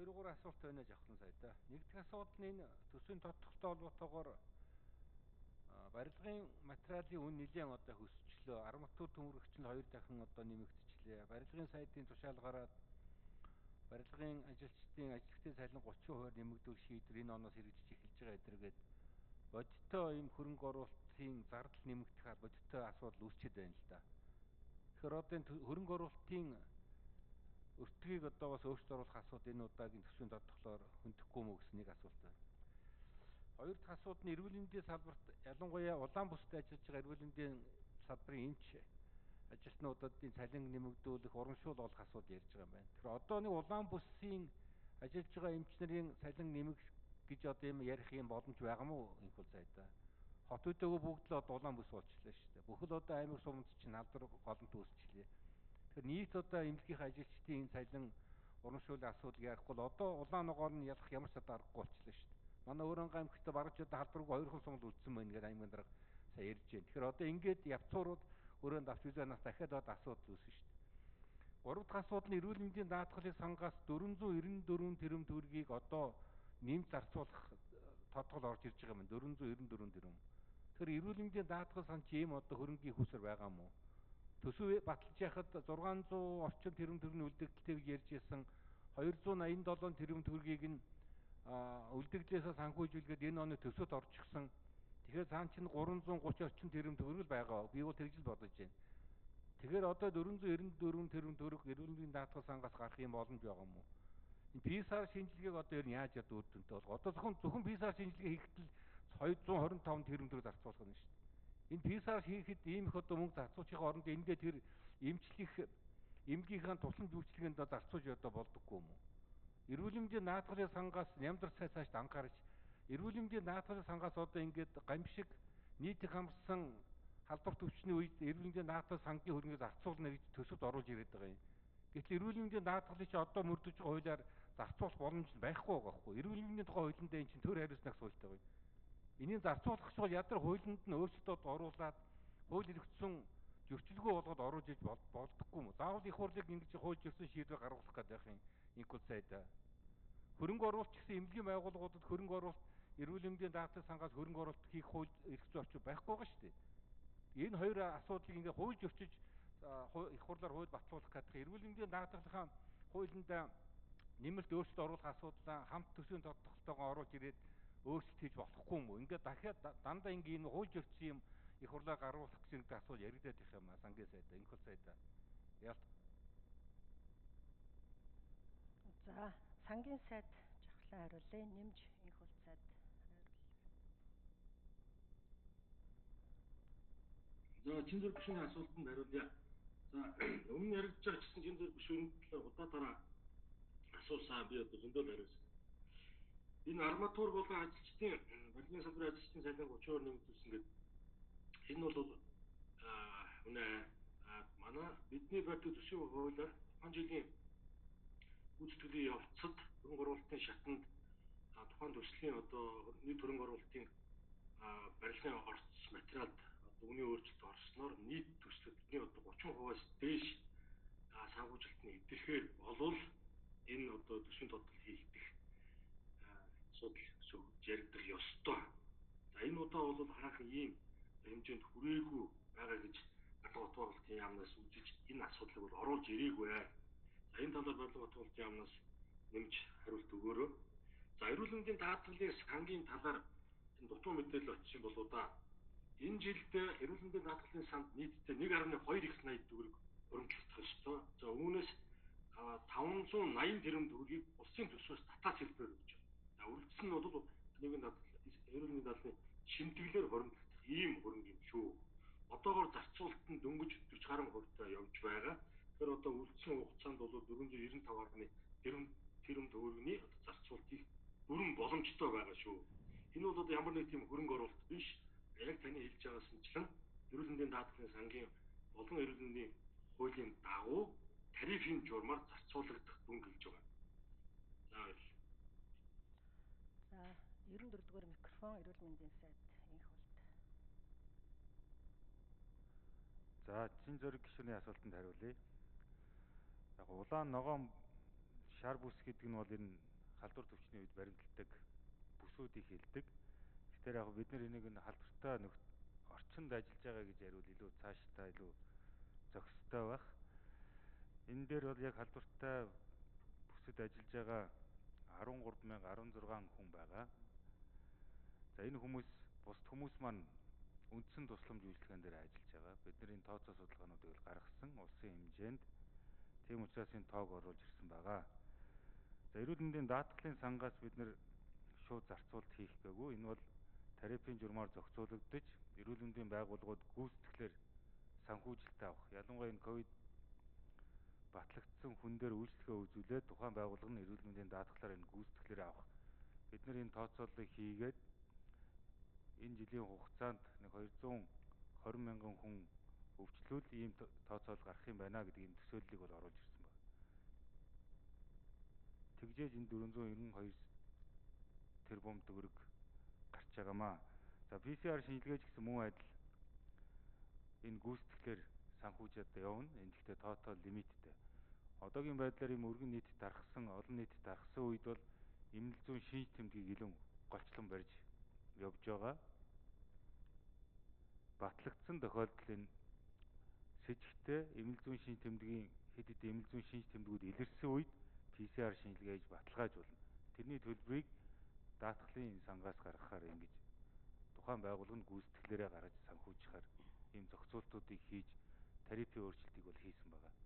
2 3 асуулт байна жавхлан сайда. Нэгдүгээр асуудал нь энэ төсвийн тодтолтой холбоотойгоор барилгын материалын үн нэлээд одоо хөсчлөө. Арматур төмөрөгч нь хоёр дахин одоо нэмэгдчихлээ. Барилгын сайдын тушаалгаараа барилгын ажилчдын ажилтны цалин 30% нэмэгдүүл шийдвэр энэ оноос хэрэгжиж эхэлж байгаа эдэргээд бодиттой ийм хөрөнгө оруулалтын зардал нэмэгдэх бодиттой асуудал үүсчээд байна л да. Тэгэхээр одоо хөрөнгө оруулалтын өртгийг одоо бас өөрчлөлт оруулах асуудал энэ удаагийн төсвийн тодтолоор хөндөхгүй мө гэсэн нэг асуулт байна. Хоёр дахь асуудал нь эрүүл мэндийн салбарт ялангуяа улаан бүсд ажиллаж байгаа эрүүл мэндийн салбарын эмч ажилтнуудын цалин нэмэгдүүлэх, урамшуул олох асуудал ярьж байгаа юм байна. Тэгэхээр одоо нэг улаан бүсийн ажиллаж байгаа эмч нарын цалин нэмэх гэж одоо юм ярих юм боломж байгаа мó энэ хөл зайдаа. Хот өдөөгөө бүгд л одоо улаан бүс болчихлоо шүү дээ. Бүхэл одоо аймаг сумд чинь алдар голомт үүсчихлээ. Тэгэхээр нийт одоо эмнэлгийнхаа ажилчдын цалин урамшуулын асуудал ярихгүй бол одоо улаан ногоон нь ялах ямар ч аргагүй болчихлоо шүү дээ. Манай өөрөнгө аймагт бараж одоо халдваргүй хоёр хон сумд үлдсэн байна гэдэг аймгийн дарга сая ярьж байна. Тэгэхээр одоо ингээд явцуурууд өрөөнд авч үзэнаас дахиад одоо асуудал үүснэ шүү дээ. Гурав дахь асуудал нь эрүүл мэндийн даатгалын сангаас 494 тэрбум төгрөгийг одоо нэмж зарцуулах тодгол орж ирж байгаа юм 494 тэрбум. Тэгэхээр эрүүл мэндийн даатгал сан чи ийм одоо хөрөнгийн хүсэр байгаа уу? Төсөв баталж яхад 600 орчим тэрбум төгрөгийн үлдэгдэлтэй гэж ярьж исэн 287 тэрбум төгрөгийг нь үлдэгдлээсээ санхүүжүүлгээд энэ оны төсөвт орчихсон. Тэгэхээр цаан чинь 330 орчим тэрбум төгрөг л байгаа. Би бол тэгж л бодож байна. Тэгэхээр одоо 494 тэрбум төгрөг эрүүл мэндийн даатгал сангаас гарах юм боломж байгаа юм уу? PISA шинжилгээг одоо ер нь яаж яд үр дүнтэй болох. Одоо зөвхөн зөвхөн PISA шинжилгээ хийхдээ 225 тэрбум төгрөг зарцуулах нь шүү дээ. Энэ PISA хийхэд ийм их одоо мөнгө зарцуулахын оронд эндээ тэр эмчлэх эмгийнхаа туслан зөвчлөгэнд зарцуулж одоо болдоггүй юм уу? Эрүүл мэндийн наадгалын сангаас нямдар цай цааш анхаарч эрүүл мэндийн наадгалын сангаас одоо ингээд гамшиг нийт хамсан халдвар төвчний үед эрүүл мэндийн наадгалын сангийн хөрөнгөөр зарцуулна гэж төсөвт оруулж ирээд байгаа юм. Гэтэл эрүүл мэндийн наадгалыг чи одоо мөрдөж байгаа хуулиар зарцуулах боломж байхгүй байгаа хгүй. Эрүүл мэндийн тухай хуулинд энэ чинь төр хариуцнах суулттай байна. Энийг зарцуулах чинь ядар хуулинд нь өөрсдөө оруулаад хууль эрхцсэн зөрчилгөө болгоод оруулж иж болдохгүй юм. Заавал их хурлыг ингэж хууль зөрсөн шийдвэр гаргуулах гэдэг юм. Инкул сайда. Хөрөнгө оруулалт гэсэн эмнэлгийн байгууллагуудад хөрөнгө оруулалт эрүүл мэндийн даатгал сангаас хөрөнгө оруулалт хийх хууль эрх зүйн орчин байхгүй байгаа шүү дээ. Энэ хоёр асуудлыг ингээ хууль зөрчиж их хурлаар хууль батлуулах гэдэг эрүүл мэндийн даатгалынхаа хуулинд нэмэлт өөрчлөлт оруулах асуудлаа хамт төсвийн тодтолтойгоо оруулж ирээд өөрчлөлт хийж болохгүй юм уу? Ингээд дахиад дандаа ингийн хууль зөрчсөн юм их хурлаар гаргуулах гэсэн нэг асуудал яригдаад их юм аа сангийн сайдаа, инхол сайдаа. Ялт. За, сангийн сайд жахлаа хариулъя. Нэмж инхол сайд За чин зур гүшүүний асуултанд хариулъя. За өмнө яригдж байгаа гэсэн чин зур гүшүүний талаар удаа дараа асуусан би одоо зөндөл хариулсан. Энэ арматур болон ажилчдын барилгын салбарын ажилчдын цалин 30% нэмэгдүүлсэн гэдэг энэ бол аа үнэ манай бидний бодит төсвийн хуулиар тухайн жилийн гүйцэтгэлийн явцад хөрөнгө оруулалтын шатанд тухайн төслийн одоо нийт хөрөнгө оруулалтын барилгын орц материалд үүний өөрчлөлт орсноор нийт төслөд бидний одоо 30%-аас дээш санхүүжилт нь идэвхээр болвол энэ одоо төсвийн асуудал зөвхөн яригдах ёстой. За энэ удаа бол хараахан ийм хэмжээнд хүрээгүй байгаа гэж бодлого батгуулалтын яамнаас үзэж энэ асуудлыг бол оруулж ирээгүй. За энэ талаар бодлого батгуулалтын яамнаас нэмж хариулт өгөөрэй. За эрүүл мэндийн даатгалын сангийн талаар энэ дутуу мэдээлэл очиж бол удаа энэ жилд эрүүл мэндийн даатгалын санд нийтдээ 1.2 их 80 төгрөг хөрөнгөлөх ёстой. За үүнээс 580 тэрбум төгрөгийг улсын төсвөөс татаад хэлбэрээр өгч. За үргэлжлэн нь бол нэгэн эрүүл мэндийн даатгалын шимтгэлээр хөрөнгөлөх ийм хөрөнгө юм шүү. Одоогоор зарцуулалт нь дөнгөж 40 гаруй явж байгаа. Тэгэхээр одоо үлдсэн хугацаанд бол 495 тэрбум тэрбум төгрөгийн одоо зарцуултыг бүрэн боломжтой байгаа шүү. Энэ бол одоо ямар нэг тийм хөрөнгө оруулалт биш. Яг таны хэлж байгааснчлан эрүүл мэндийн даатгалын сангийн болон эрүүл мэндийн хуулийн дагуу тарифын журмаар зарцуулагдах дүнг хэлж байгаа. За баярлалаа. За 94 дугаар микрофон эрүүл мэндийн сайд инх болт. За чин зөриг гишүүний асуултанд хариулъя. Яг улаан ногоон шар бүс гэдэг нь бол энэ халдвар төвчний үед баримталдаг бүсүүдийг хэлдэг. Тэгэхээр яг бид нар энийг энэ халдвартай орчинд ажиллаж байгаа гэж яриул илүү цаашдаа илүү зохистой байх. Энэ дээр бол яг халдвартай бүсэд ажиллаж байгаа 13016 хүн байгаа. За энэ хүмүүс бусд хүмүүс маань үндсэн тусламж үйлчилгээнд дээр ажиллаж байгаа. Бидний тооцоо судалгаануудыг гаргасан улсын хэмжээнд тийм учраас энэ тоог оруулж ирсэн байгаа. За эрүүл мэндийн даатгалын сангаас бид нэр шууд зарцуулт хийх гээгүй. Энэ бол тарифын журмаар зохицуулагдаж эрүүл мэндийн байгууллагууд гүйцэтгэлээр санхүүжилт авах. Ялангуяа энэ ковид батлагдсан хүн дээр үйлчлэгээ үзүүлээд тухайн байгууллага нь эрүүл мэндийн даатгалаар энэ гүйцэтгэлээр авах. Бид нар энэ тооцооллыг хийгээд энэ жилийн хугацаанд нэг 220 мянган хүн өвчлөл ийм тооцоол гарах юм байна гэдэг энэ төсөөллийг бол оруулж ирсэн байна. Тэгжээж энэ 492 тэрбум төгрөг гарч байгаамаа. За PCR шинжилгээ ч гэсэн мөн адил энэ гүйцэтгэлээр санхүүжээд явна. Энэ гэхдээ тоотал лимиттэй. Одоогийн байдлаар ийм өргөн нийтэд дарахсан, олон нийтэд дарахсан үед бол эмнэлэг зүйн шинж тэмдгийг илүү голчлон барьж явж байгаа. Батлагдсан тохиолдол энэ с ิจ гтэй эмнэлэг зүйн шинж тэмдгийн хэд хэдэн эмнэлэг зүйн шинж тэмдгүүд илэрсэн үед PCR шинжилгээ хийж баталгаажуулна. Тэрний төлбөрийг даатгалын сангаас гаргахаар ингэж тухайн байгууллага нь гүйцэтгэлээрээ гаргаж санхүүжихаар ийм зохицуултуудыг хийж тарифын өөрчлөлтийг бол хийсэн байна.